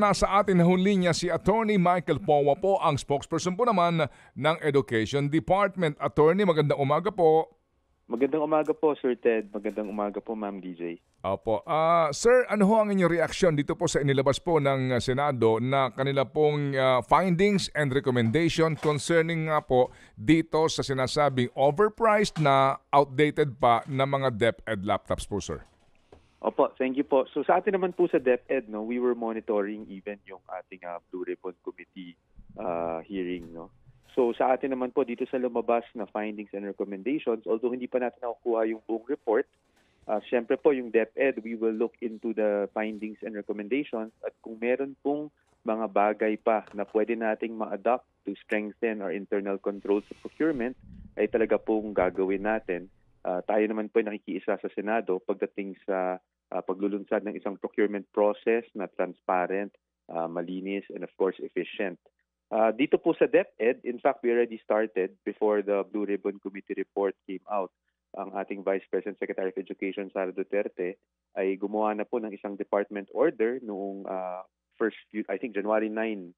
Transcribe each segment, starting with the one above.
Nasa atin na linya si Attorney Michael Powa po, ang spokesperson po naman ng Education Department. Attorney, magandang umaga po. Magandang umaga po, Sir Ted. Magandang umaga po, Ma'am DJ. Opo. Ah, sir, ano ho ang inyong reaksyon dito po sa inilabas po ng uh, Senado na kanila pong uh, findings and recommendation concerning nga po dito sa sinasabing overpriced na outdated pa na mga DepEd laptops po, sir? Opo, thank you po. So sa atin naman po sa DepEd, no, we were monitoring even yung ating uh, Blue Ribbon Committee uh, hearing, no. So sa atin naman po dito sa lumabas na findings and recommendations, although hindi pa natin nakukuha yung buong report, uh, syempre po yung DepEd, we will look into the findings and recommendations at kung meron pong mga bagay pa na pwede nating ma-adopt to strengthen our internal controls sa procurement, ay talaga pong gagawin natin. Uh, tayo naman po ay nakikiisa sa Senado pagdating sa uh, paglulunsad ng isang procurement process na transparent, uh, malinis, and of course efficient. Uh, dito po sa DepEd, in fact, we already started before the Blue Ribbon Committee report came out. Ang ating Vice President Secretary of Education, Sara Duterte, ay gumawa na po ng isang department order noong uh, first, I think January 9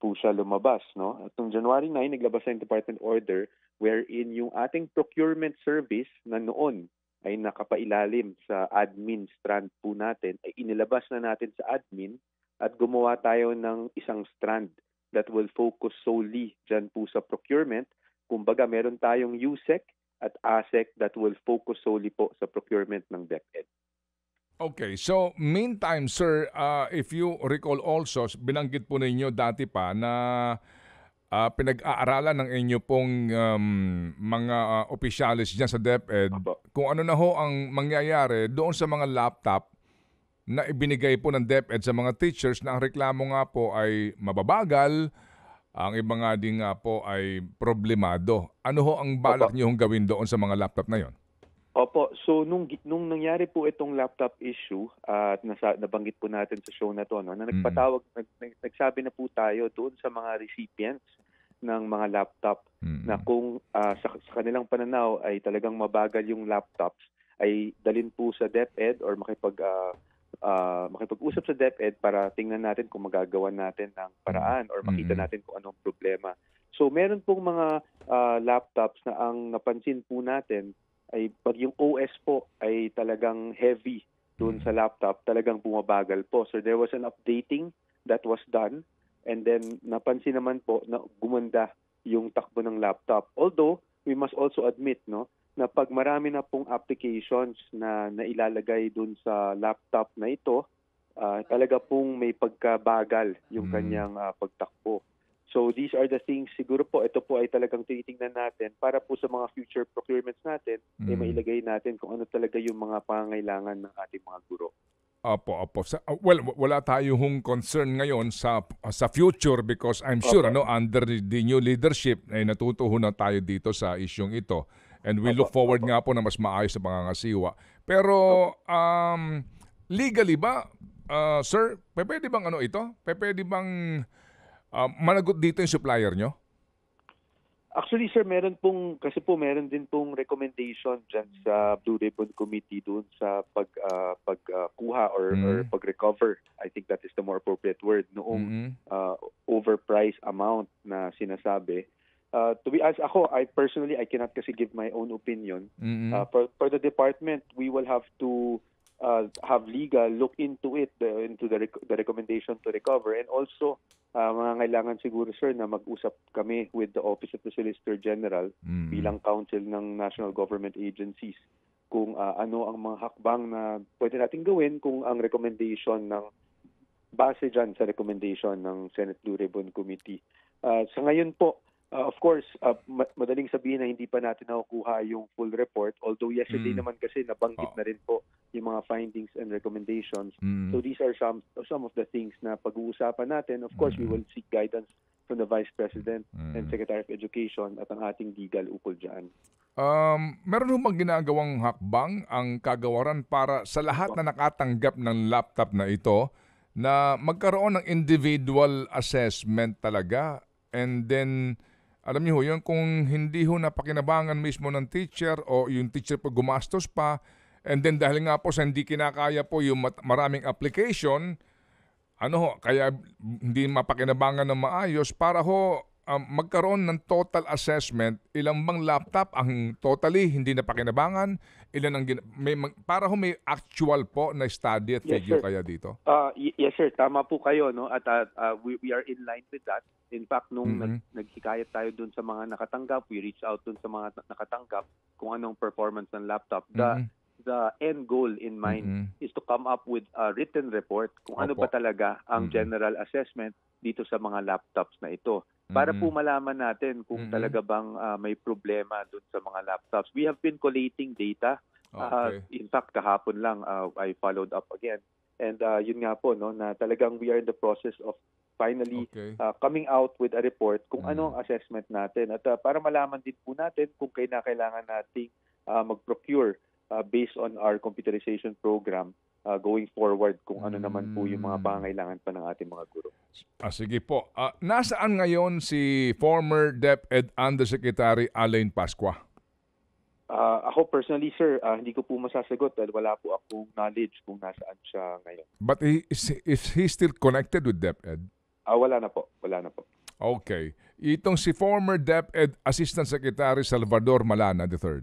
po siya lumabas. No? At noong January 9, naglabas na yung department order wherein yung ating procurement service na noon ay nakapailalim sa admin strand po natin, ay inilabas na natin sa admin at gumawa tayo ng isang strand that will focus solely dyan po sa procurement. Kumbaga, meron tayong USEC at ASEC that will focus solely po sa procurement ng DepEd. Okay, so meantime sir, uh, if you recall also, binanggit po ninyo dati pa na uh, pinag-aaralan ng inyo pong um, mga uh, opisyalis dyan sa DepEd Opo. kung ano na ho ang mangyayari doon sa mga laptop na ibinigay po ng DepEd sa mga teachers na ang reklamo nga po ay mababagal, ang iba nga din nga po ay problemado. Ano ho ang balak Opo. niyo hong gawin doon sa mga laptop na yon? Opo, so nung nung nangyari po itong laptop issue at nasa, nabanggit po natin sa show na to no, na nagpatawag nag, nag, nagsabi na po tayo doon sa mga recipients ng mga laptop Mm. na kung ah, sa, sa kanilang pananaw ay talagang mabagal yung laptops ay dalin po sa DepEd or makipag ah, ah, makipag-usap sa DepEd para tingnan natin kung magagawa natin ng paraan or makita Mm. natin kung anong problema. So meron pong mga ah, laptops na ang napansin po natin ay pag yung OS po ay talagang heavy doon sa laptop, talagang bumabagal po. So there was an updating that was done and then napansin naman po na gumanda yung takbo ng laptop. Although we must also admit no na pag marami na pong applications na nailalagay doon sa laptop na ito, ah, talaga pong may pagkabagal yung Mm. kanyang ah, pagtakbo. So these are the things siguro po ito po ay talagang tinitingnan natin para po sa mga future procurements natin ay Mm. mailagay natin kung ano talaga yung mga pangangailangan ng ating mga guro. Opo, opo. Sa, uh, well, wala tayo hong concern ngayon sa sa future because I'm sure Opo. ano under the new leadership ay natutuho na tayo dito sa isyong ito. And we Opo, look forward opo. nga po na mas maayos sa pangangasiwa. Pero um legally ba uh, sir, pwede bang ano ito? Pwede bang uh, managot dito yung supplier nyo? Actually, sir, meron pong, kasi po meron din pong recommendation dyan sa Blue Ribbon Committee doon sa pag, ah, pagkuha or, Mm. or pag-recover. I think that is the more appropriate word. Noong Mhm. uh, overprice amount na sinasabi. Uh, to be as ako, I personally, I cannot kasi give my own opinion. Mhm. Uh, for, for the department, we will have to uh, have legal look into it, the, into the, rec- the recommendation to recover. And also, uh, mga kailangan siguro, sir, na mag-usap kami with the Office of the Solicitor General Mhm. bilang council ng national government agencies kung uh, ano ang mga hakbang na pwede natin gawin kung ang recommendation ng base dyan sa recommendation ng Senate Blue Ribbon Committee. Uh, sa ngayon po, uh, of course, uh, ma- madaling sabihin na hindi pa natin nakukuha yung full report. Although yesterday Mm. naman kasi nabanggit Oo. na rin po yung mga findings and recommendations. Mhm. So these are some some of the things na pag-uusapan natin. Of course, we Mm. will seek guidance from the Vice President and Mhm. Secretary of Education at ang ating legal ukol dyan. Um, meron bang ginagawang hakbang ang kagawaran para sa lahat na nakatanggap ng laptop na ito na magkaroon ng individual assessment talaga and then alam niyo ho yun kung hindi ho napakinabangan mismo ng teacher o yung teacher po gumastos pa and then dahil nga po sa hindi kinakaya po yung maraming application ano ho, kaya hindi mapakinabangan ng maayos para ho um, magkaroon ng total assessment, ilang bang laptop ang totally hindi na pakinabangan, ilan ang may para ho may actual po na study at Yes, figure sir. kaya dito. Uh, yes sir, tama po kayo no at uh, uh, we, we are in line with that. In fact, nung Mhm. nag, naghikayat tayo dun sa mga nakatanggap, we reached out dun sa mga na- nakatanggap kung anong performance ng laptop. The Mhm. the end goal in mind Mhm. is to come up with a written report kung ano Opo. ba talaga ang Mhm. general assessment dito sa mga laptops na ito. Para Mhm. po malaman natin kung Mhm. talaga bang ah, may problema dun sa mga laptops. We have been collating data. Ah, Okay. in fact, kahapon lang ah, I followed up again. And ah, yun nga po no na talagang we are in the process of finally Okay. ah, coming out with a report kung Mm. ano ang assessment natin at ah, para malaman din po natin kung kailangan nating ah, mag-procure ah, based on our computerization program ah, going forward kung ano naman po yung mga Mm. pangangailangan pa ng ating mga guro. Ah, sige po. Ah, nasaan ngayon si former DepEd Undersecretary Alain Pasqua? Ah, ako personally sir, ah, hindi ko po masasagot dahil wala po akong knowledge kung nasaan siya ngayon. But he, is, is he still connected with DepEd? Ah, wala na po, wala na po. Okay. Itong si former DepEd Assistant Secretary Salvador Malana III.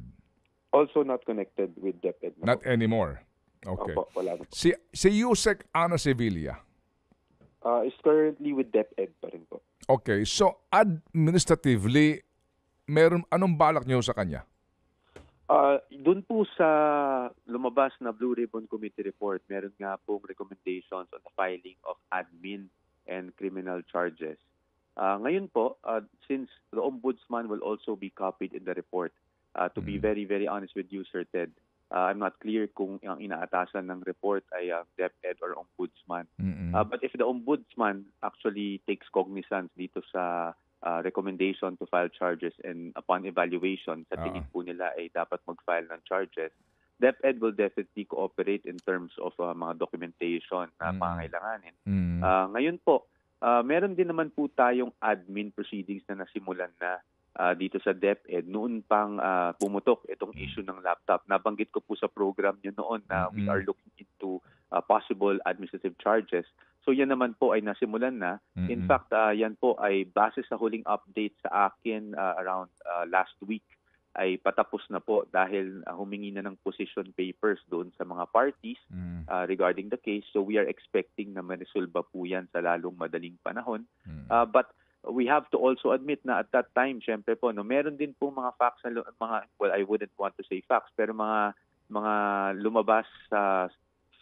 Also not connected with DepEd. na Not po. anymore. Okay. Opo, wala na po. Si, si Yusek Ana Sevilla. Ah, is currently with DepEd pa rin po. Okay. So, administratively, meron anong balak niyo sa kanya? Ah, doon po sa lumabas na Blue Ribbon Committee report, meron nga pong recommendations on the filing of admin and criminal charges. Ah, ngayon po, ah, since the ombudsman will also be copied in the report, ah, to be Mm. very, very honest with you, Sir Ted, ah, I'm not clear kung ang inaatasan ng report ay ang DepEd or ombudsman. Mm-mm. Uh, but if the ombudsman actually takes cognizance dito sa uh, recommendation to file charges and upon evaluation, sa tingin Ah. po nila ay dapat mag-file ng charges, DepEd will definitely cooperate in terms of uh, mga documentation na Mm. pangailanganin. Mm. Uh, ngayon po, uh, meron din naman po tayong admin proceedings na nasimulan na uh, dito sa DepEd noon pang uh, pumutok itong Mm. issue ng laptop. Nabanggit ko po sa program nyo noon na we Mm-mm. are looking into uh, possible administrative charges. So yan naman po ay nasimulan na. In Mm-mm. fact, uh, yan po ay base sa huling update sa akin uh, around uh, last week ay patapos na po dahil uh, humingi na ng position papers doon sa mga parties Mm. uh, regarding the case. So we are expecting na maresolba po yan sa lalong madaling panahon. Mm. Uh, but we have to also admit na at that time, syempre po, no, meron din po mga facts, na, mga, well, I wouldn't want to say facts, pero mga mga lumabas sa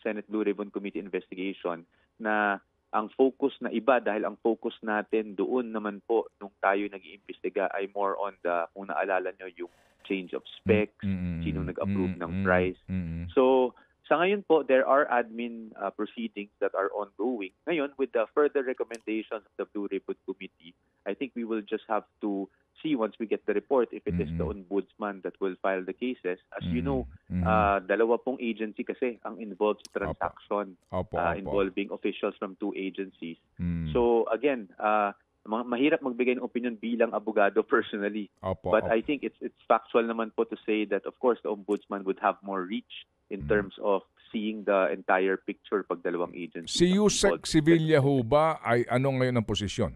Senate Blue Ribbon Committee investigation na ang focus na iba dahil ang focus natin doon naman po nung tayo nag-iimbestiga ay more on the, kung naalala nyo, yung change of specs, Mm-mm. sino nag-approve ng Mm-mm. price. Mm-mm. So, sa ngayon po, there are admin uh, proceedings that are ongoing. Ngayon, with the further recommendations of the Blue Ribbon Committee, I think we will just have to see once we get the report if it is the ombudsman that will file the cases. As you know, Mhm. uh, dalawa pong agency kasi ang involved sa transaction opo, uh, opo. involving officials from two agencies. Mm. So, again, uh, mahirap magbigay ng opinion bilang abogado personally. opo, But opo. I think it's it's factual naman po to say that of course the ombudsman would have more reach in Mm. terms of seeing the entire picture pag dalawang agencies. si Yusek. Sevilla ho ba ay ano ngayon ang posisyon?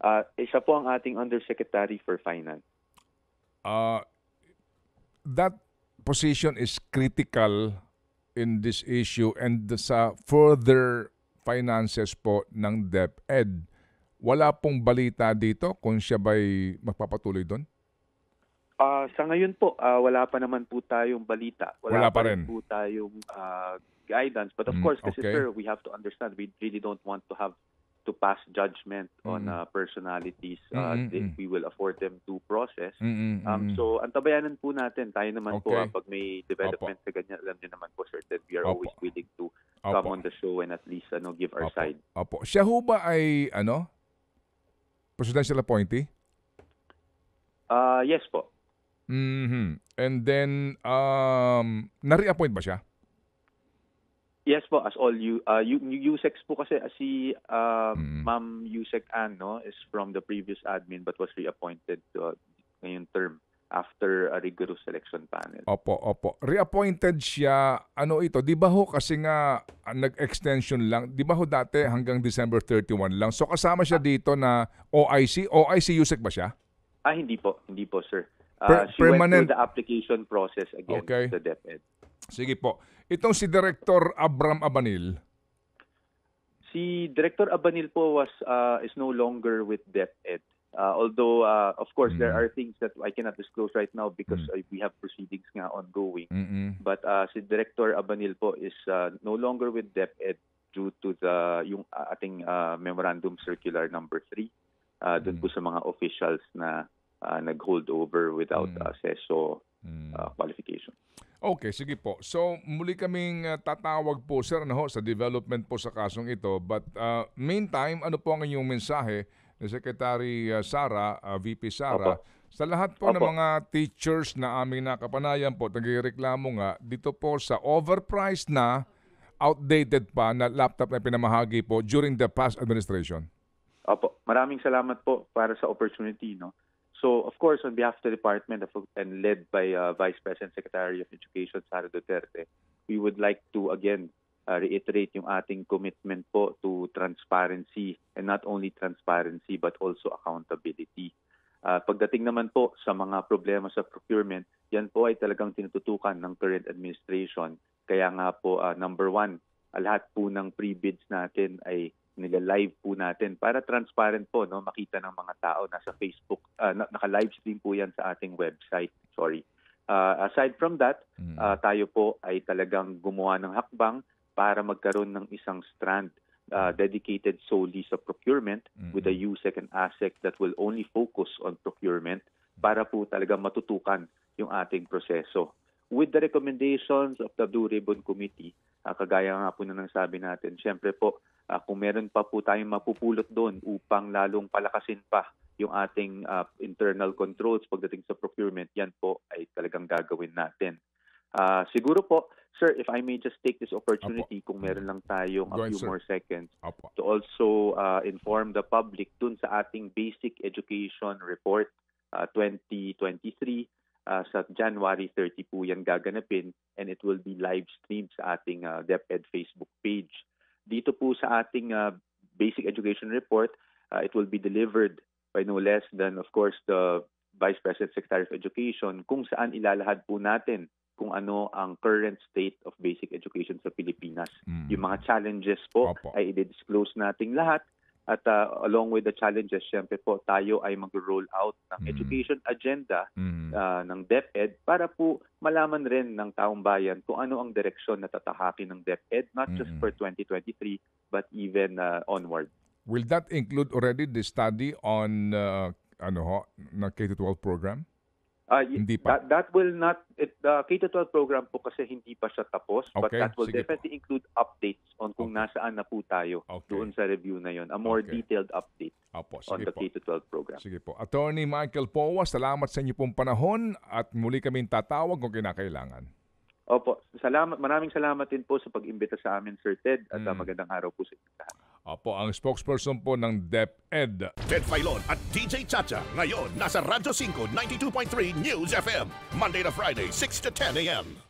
Ah, isa po ang ating Undersecretary for Finance. Uh, that position is critical in this issue and sa further finances po ng DepEd. Wala pong balita dito kung siya ba'y magpapatuloy doon? Ah, sa ngayon po, ah, wala pa naman po tayong balita. Wala pa rin. po tayong ah, guidance. But of Mm, course, kasi okay. sir, we have to understand, we really don't want to have to pass judgment on Mm. ah, personalities uh, Mm, mm, if mm. we will afford them due process. Mm-mm, Um, so, antabayanan po natin. Tayo naman po, Okay. ah, pag may development sa ganyan, alam niyo naman po, sir, that we are Opo. always willing to come Opo. on the show and at least ano, give our Opo. side. Opo. Siya ho ba ay ano? Presidential appointee? Ah, yes po. Mhm. And then um na-reappoint ba siya? Yes po, as all you, uh, you, USEX po kasi uh, si uh, Mm. Ma'am Yusek Ann, no, is from the previous admin but was reappointed to uh, ngayong term. After a rigorous selection panel. Opo, opo. Reappointed siya, ano ito, di ba ho kasi nga ah, nag-extension lang, di ba ho dati hanggang December 31 lang. So kasama siya dito na OIC, OIC USEC ba siya? Ah, hindi po. Hindi po, sir. Per- Uh, she went permanent- through the application process again Okay. to the DepEd. Sige po. Itong si Director Abram Abanil, Si Director Abanil po was uh, is no longer with DepEd. Uh, although, uh, of course, there Mm. are things that I cannot disclose right now because uh, we have proceedings nga ongoing. mm But uh, si Director Abanil po is uh, no longer with DepEd due to the yung uh, ating uh, memorandum circular number 3 uh, Mm. dun po sa mga officials na uh, nag-hold over without Mm. uh, CESO mm. uh, qualification. Okay, sige po. So, muli kaming uh, tatawag po, sir, ano, ho, sa development po sa kasong ito. But uh, meantime, ano po ang inyong mensahe ni Secretary uh, Sara, uh, VP Sara, Opo. sa lahat po ng Opo. mga teachers na aming nakapanayan po, nagreklamo nga, dito po sa overpriced na, outdated pa na laptop na pinamahagi po during the past administration. Opo, maraming salamat po para sa opportunity, no. So, of course, on behalf of the department of, and led by uh, Vice President Secretary of Education Sara Duterte, we would like to again uh, reiterate yung ating commitment po to transparency and not only transparency but also accountability. Uh, pagdating naman po sa mga problema sa procurement, yan po ay talagang tinututukan ng current administration. Kaya nga po, uh, number one, uh, lahat po ng pre-bids natin ay nila-live po natin para transparent po no makita ng mga tao nasa Facebook uh, na- naka-live stream po yan sa ating website sorry Uh, aside from that uh, tayo po ay talagang gumawa ng hakbang para magkaroon ng isang strand uh, dedicated solely sa procurement Mm. with a USEC and ASEC that will only focus on procurement para po talaga matutukan yung ating proseso. With the recommendations of the Blue Ribbon Committee, uh, kagaya nga po na nang sabi natin, syempre po, uh, kung meron pa po tayong mapupulot doon upang lalong palakasin pa yung ating uh, internal controls pagdating sa procurement, yan po ay talagang gagawin natin. Ah, siguro po, sir, if I may just take this opportunity kung meron lang tayong Go a ahead, few sir. more seconds Opo. to also uh, inform the public dun sa ating basic education report uh, 2023 uh, sa January 30 po yan gaganapin and it will be live streamed sa ating uh, DepEd Facebook page. Dito po sa ating uh, basic education report, uh, it will be delivered by no less than of course the Vice President Secretary of Education kung saan ilalahad po natin kung ano ang current state of basic education sa Pilipinas. Mm. Yung mga challenges po Opo. ay i-disclose nating lahat at uh, along with the challenges, syempre po tayo ay mag-roll out ng Mm. education agenda Mm. uh, ng DepEd para po malaman rin ng taong bayan kung ano ang direksyon na tatahakin ng DepEd not just Mm-mm. for 2023 but even uh, onward. Will that include already the study on uh, ano ho, na K-12 program? Uh, Hindi pa. That, that will not, it, the K-12 program po kasi hindi pa siya tapos, but Okay, that will sige po. definitely include updates on kung Okay. nasaan na po tayo Okay. doon sa review na yon, a more Okay. detailed update Opo, on the po. K-12 program. Sige po. Attorney Michael Powa, salamat sa inyo pong panahon at muli kaming tatawag kung kinakailangan. Opo, salamat, maraming salamat din po sa pag-imbita sa amin, Sir Ted, at uh, Mm. magandang araw po sa inyo lahat. Opo, ang spokesperson po ng DepEd. Ted Filon at DJ Chacha. Ngayon, nasa Radyo 5, 92.3 News FM. Monday to Friday, 6 to 10 a.m.